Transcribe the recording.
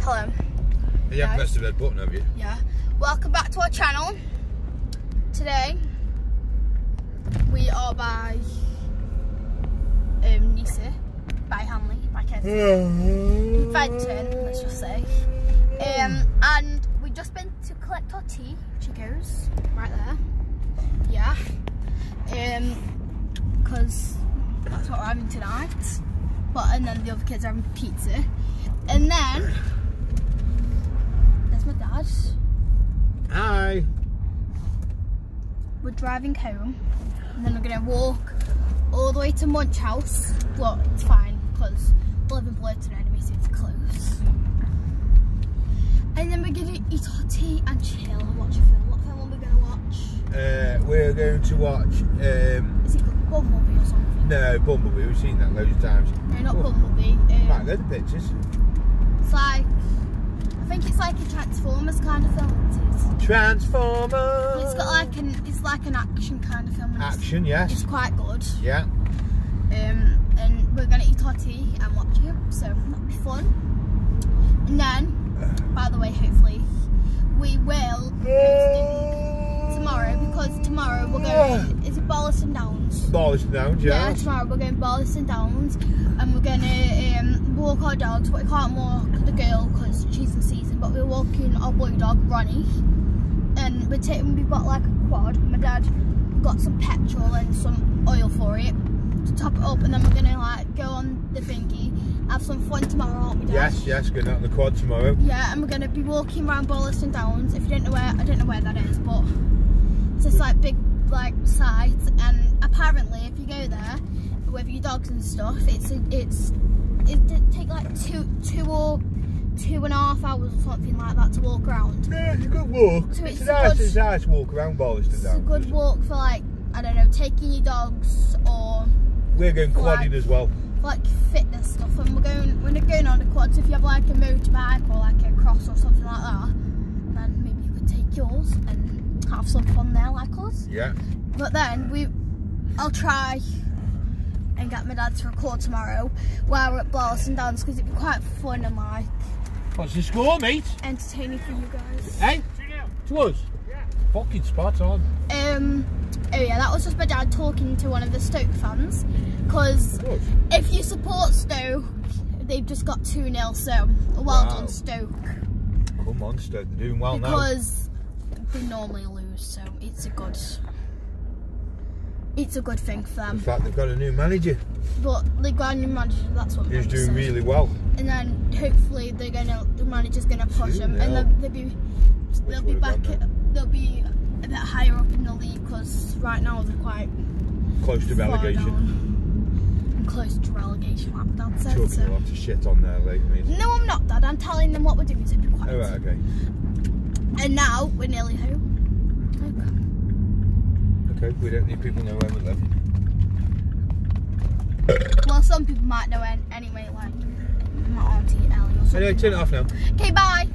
Hello. You haven't Guys. pressed the red button, have you? Yeah. Welcome back to our channel. Today we are by um Nisa, by Hanley, by Kessie. in Fenton, let's just say. Um and we've just been to collect our tea, she goes, right there. Yeah. Um because that's what we're having tonight. But and then the other kids are having pizza. And then there's my dad. Hi. we're driving home and then we're gonna walk all the way to Munch House. Well, it's fine because we live in Blurton anyway, so it's close. And then we're gonna eat our tea and chill and watch a film. What film are we gonna watch? Uh, we're going to watch. Um, Is it Bumblebee or something? no, Bumblebee. We've seen that loads of times. No, not Oh. Bumblebee. Right, Um, they're the pictures. it's like think it's like a Transformers kind of film. It is. Transformers. It's got like an it's like an action kind of film. Action, it's- action. It's quite good. Yeah. um, and we're gonna eat our tea and watch it, so that'll be fun. And then, by the way, hopefully we will tomorrow because tomorrow we're going. Barlaston Downs? Balls down, yeah. Yeah, tomorrow we're going Barlaston Downs and we're gonna um, walk our dogs, but we can't walk the girl because she's in season. But we're walking our blue dog Ronnie, and we're taking. We've got like a quad. My dad got some petrol and some oil for it to top it up, and then we're gonna like go on the thingy, have some fun tomorrow, aren't we, Dad? Yes, yes. Going out on the quad tomorrow. Yeah, and we're gonna be walking around Barlaston Downs. If you don't know where, I don't know where that is, but it's this like big like site, apparently if you go there with your dogs and stuff, it's it's it did take like two two or two and a half hours or something like that to walk around. Yeah, it's a good walk. So it's, it's a nice, good- it's a nice walk around Barlaston It's a good walk for like I don't know, taking your dogs or We're going quadding as well. like fitness stuff and we're going we're going on a quad so if you have like a motorbike or like a cross or something like that then maybe you could take yours and have some fun there like us Yeah. but then we I'll try and get my dad to record tomorrow while we're at Barlaston Dance because it'd be quite fun and like What's the score, mate? entertaining for you guys Hey? To us? Yeah. Fucking spot on. um oh yeah that was just my dad talking to one of the Stoke fans because if you support Stoke they've just got 2-0 so well Wow. done Stoke Come on, Stoke. They're doing well now. because they normally lose, so it's a good it's a good thing for them. In fact, they've got a new manager. But they got a new manager, that's what He's doing said. really well. And then hopefully they're gonna the manager's gonna push them, and 2-0. they'll, they'll be they'll be back at, they'll be a bit higher up in the league because right now they're quite Close to relegation. close to relegation, like Dad said. Chucking So. a lot of shit on there, me. No, I'm not, Dad. I'm telling them what we're doing, so be quiet. Oh, right, okay. And now we're nearly home. Okay, we don't need people to know where we live. Well, some people might know an- anyway, like my auntie Ellie or something. Anyway, turn it off now. Okay, bye.